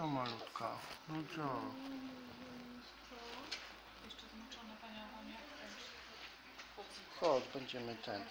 co malutka? No co? Jeszcze zmoczone panią mam. Chodź, będziemy ten.